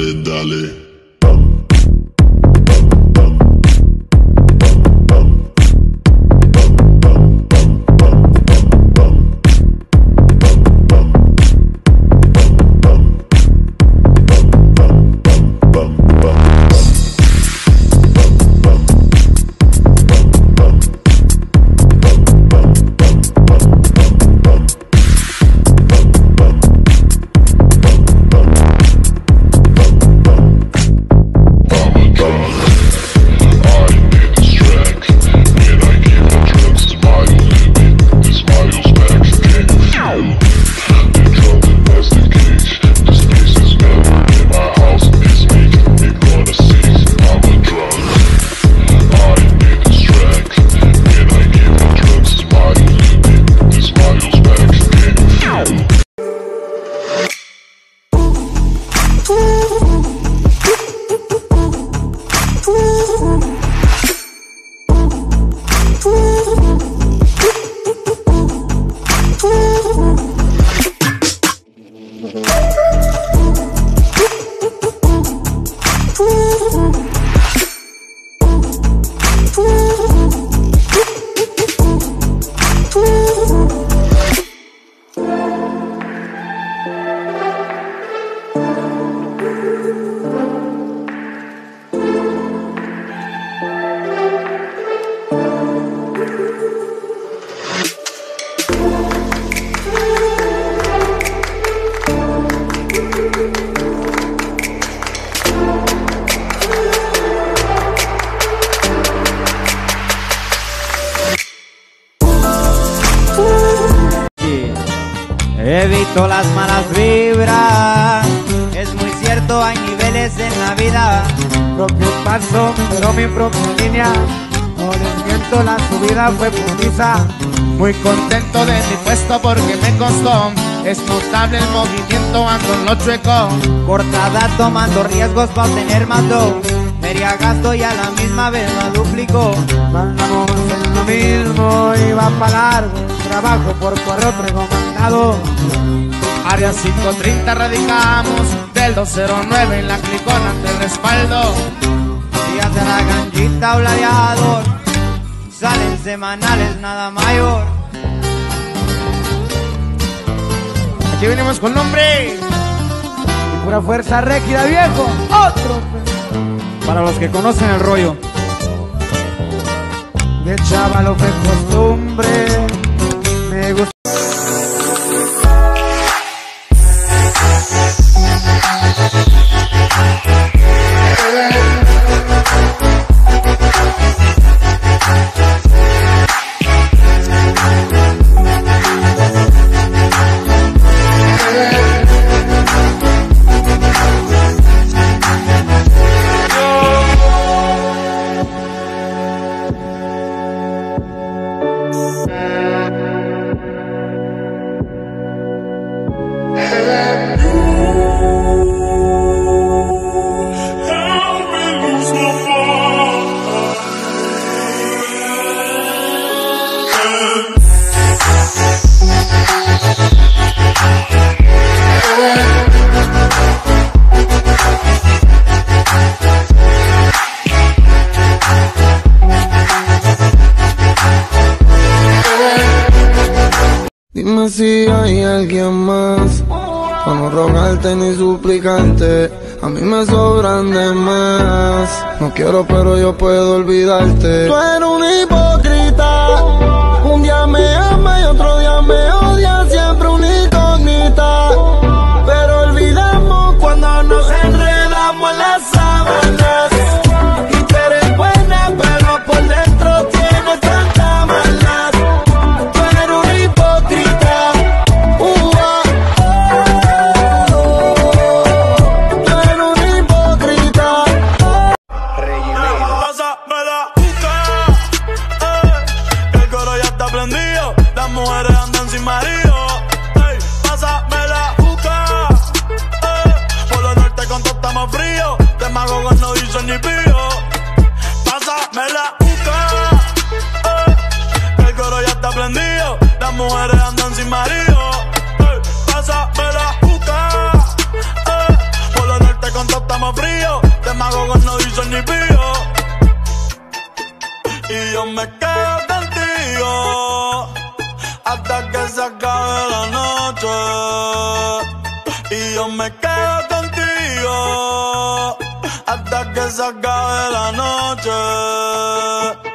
dale, dale. Evito las malas vibras. Es muy cierto, hay niveles en la vida. propio paso, pero mi propia línea. No les miento, la subida fue putiza. Muy contento de mi puesto porque me costó. Es notable el movimiento, ando en lo chueco. Cortada tomando riesgos para obtener mando. Feria gasto y a la misma vez la duplico. Andamos en lo mismo y va para largo. Trabajo por correo precomandado. Área 530 radicamos del 209 en la clicona de respaldo. Días de la ganchita o gladiador. Salen semanales nada mayor. Aquí venimos con nombre. Y pura fuerza réquida, viejo. Otro. Para los que conocen el rollo. De chavalo fue costumbre. Si hay alguien más, para no rogarte ni suplicarte. A mí me sobran de más. No quiero, pero yo puedo olvidarte. está prendido. Las mujeres andan sin marido. Ey, pásame la juca. Ey, por lo norte con todo estamos fríos. Demagogos no dicen ni pío. Pásame la juca. Ey, el coro ya está prendido. Las mujeres andan sin marido. Ey, pásame la juca. por lo norte con todo estamos fríos. Demagogos no dicen ni pío. Y yo me quedo contigo hasta que se acabe la noche. Y yo me quedo contigo hasta que se acabe la noche. Yo